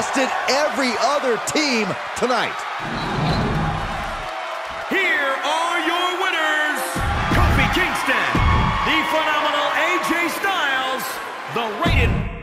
blasted every other team tonight. Here are your winners, Kofi Kingston, the phenomenal AJ Styles, the rated